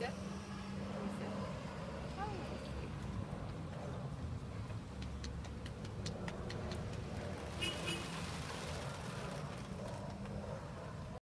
Yeah.